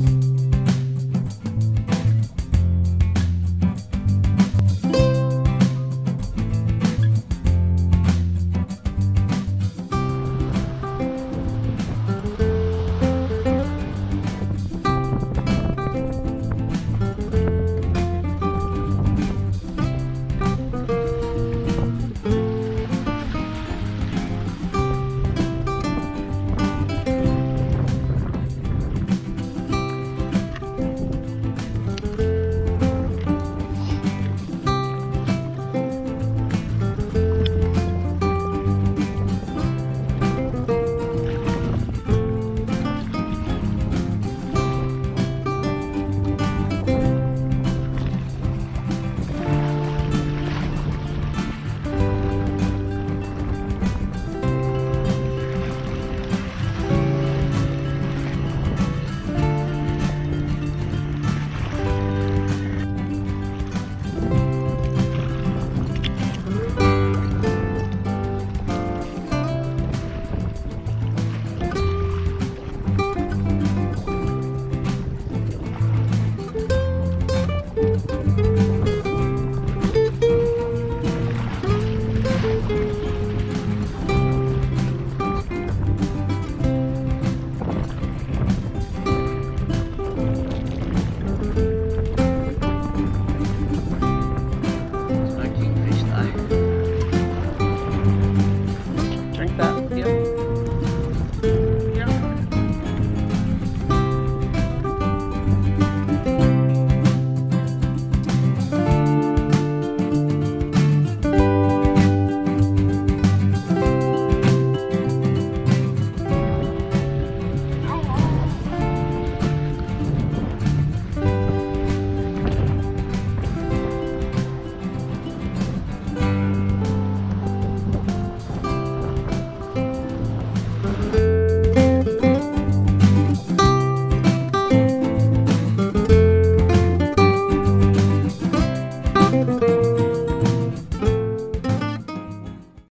Bye.